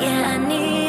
Yeah, I need.